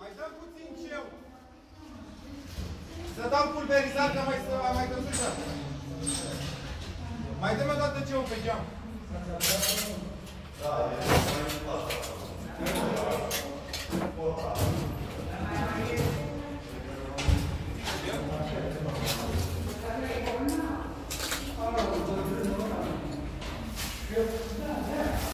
Mai dăm puțin ceu. Să dau pulverizat, că mai, să, mai căzușa. Mai dăm o dată ceu pe geam. Da,